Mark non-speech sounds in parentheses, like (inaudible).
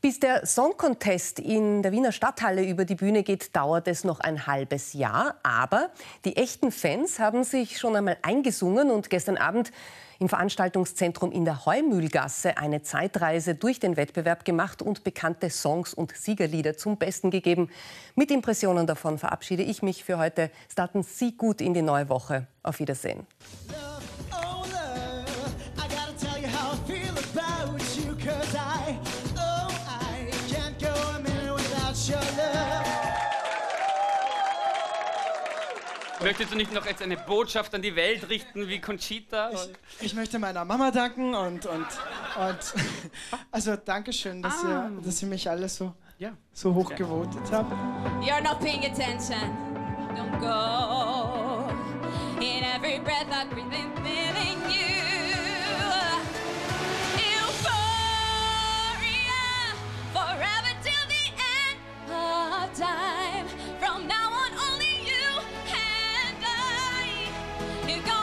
Bis der Song Contest in der Wiener Stadthalle über die Bühne geht, dauert es noch ein halbes Jahr. Aber die echten Fans haben sich schon einmal eingesungen und gestern Abend im Veranstaltungszentrum in der Heumühlgasse eine Zeitreise durch den Wettbewerb gemacht und bekannte Songs und Siegerlieder zum Besten gegeben. Mit Impressionen davon verabschiede ich mich für heute. Starten Sie gut in die neue Woche. Auf Wiedersehen. Möchtest du nicht noch jetzt eine Botschaft an die Welt richten wie Conchita? Ich, ich möchte meiner Mama danken und, und, und (laughs) also Dankeschön, dass, ah. ihr, dass ihr mich alle so, ja. so hoch gewotet habt. You're not paying attention. Don't go. In every breath I breathe. You got